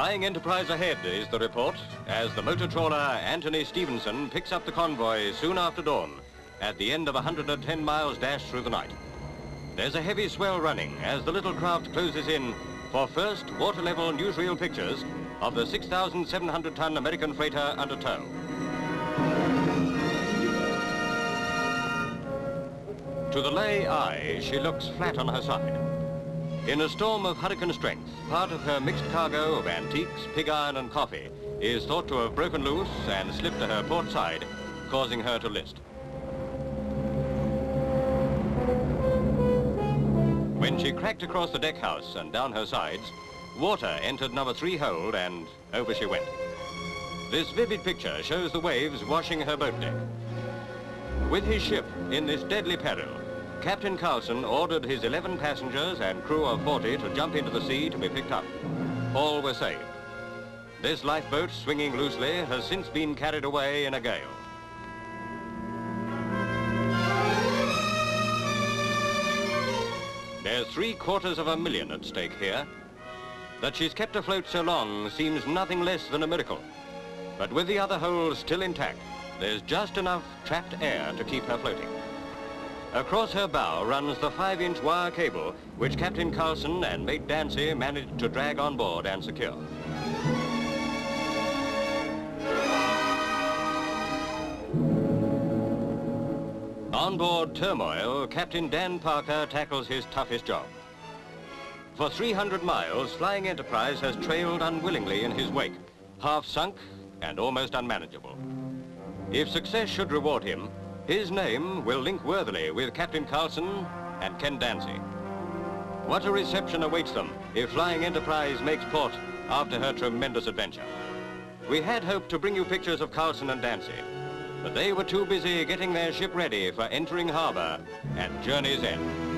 Flying Enterprise ahead is the report as the motor trawler Anthony Stevenson picks up the convoy soon after dawn at the end of 110 miles dash through the night. There's a heavy swell running as the little craft closes in for first water-level newsreel pictures of the 6,700-ton American freighter under tow. To the lay eye, she looks flat on her side. In a storm of hurricane strength, part of her mixed cargo of antiques, pig iron and coffee is thought to have broken loose and slipped to her port side, causing her to list. When she cracked across the deck house and down her sides, water entered number three hold and over she went. This vivid picture shows the waves washing her boat deck. With his ship in this deadly peril, Captain Carlsen ordered his 11 passengers and crew of 40 to jump into the sea to be picked up. All were saved. This lifeboat, swinging loosely, has since been carried away in a gale. There's three quarters of a million at stake here. That she's kept afloat so long seems nothing less than a miracle. But with the other holes still intact, there's just enough trapped air to keep her floating. Across her bow runs the five-inch wire cable which Captain Carlsen and mate Dancy managed to drag on board and secure. On board Turmoil, Captain Dan Parker tackles his toughest job. For 300 miles, Flying Enterprise has trailed unwillingly in his wake, half sunk and almost unmanageable. If success should reward him, his name will link worthily with Captain Carlsen and Ken Dancy. What a reception awaits them if Flying Enterprise makes port after her tremendous adventure. We had hoped to bring you pictures of Carlsen and Dancy, but they were too busy getting their ship ready for entering harbor at journey's end.